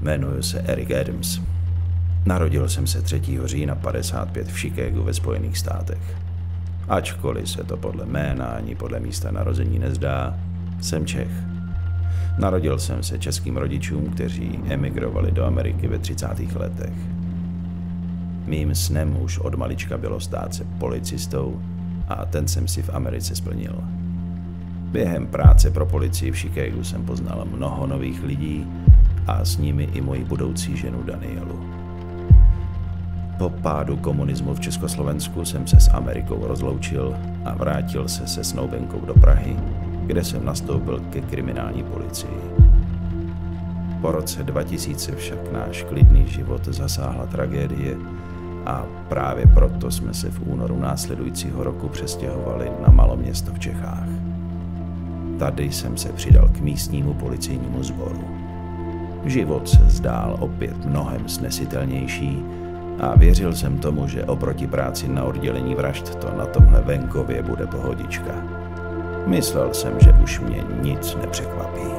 Jmenuji se Eric Adams. Narodil jsem se 3. října 55 v Chicagu ve Spojených státech. Ačkoliv se to podle jména ani podle místa narození nezdá, jsem Čech. Narodil jsem se českým rodičům, kteří emigrovali do Ameriky ve 30. letech. Mým snem už od malička bylo stát se policistou a ten jsem si v Americe splnil. Během práce pro policii v Chicagu jsem poznal mnoho nových lidí a s nimi i moji budoucí ženu Danielu. Po pádu komunismu v Československu jsem se s Amerikou rozloučil a vrátil se se snoubenkou do Prahy, kde jsem nastoupil ke kriminální policii. Po roce 2000 však náš klidný život zasáhla tragédie a právě proto jsme se v únoru následujícího roku přestěhovali na maloměsto v Čechách. Tady jsem se přidal k místnímu policejnímu sboru. Život se zdál opět mnohem snesitelnější a věřil jsem tomu, že oproti práci na oddělení vražd to na tomhle venkově bude pohodička. Myslel jsem, že už mě nic nepřekvapí.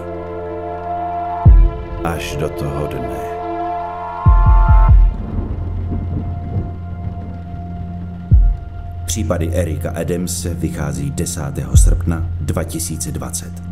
Až do toho dne. Případy Erika Adams vychází 10. srpna 2020.